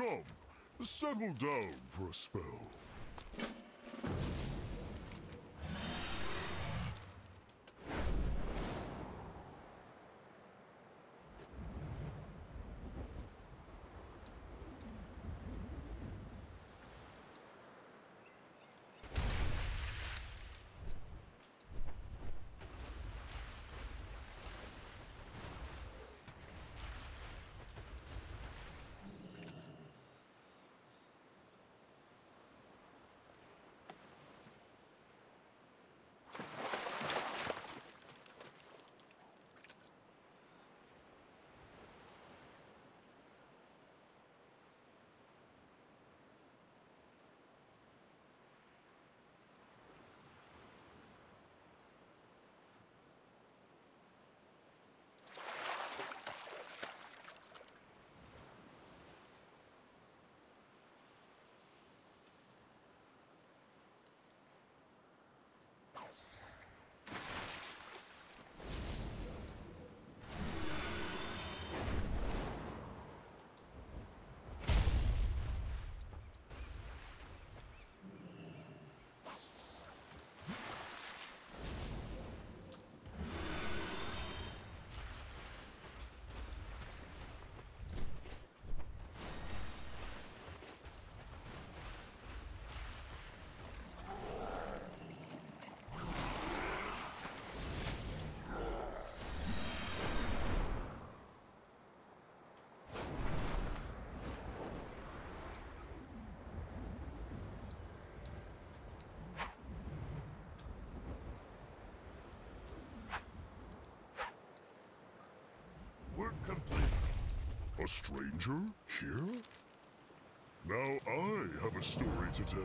Come, settle down for a spell. Work complete. A stranger here? Now I have a story to tell.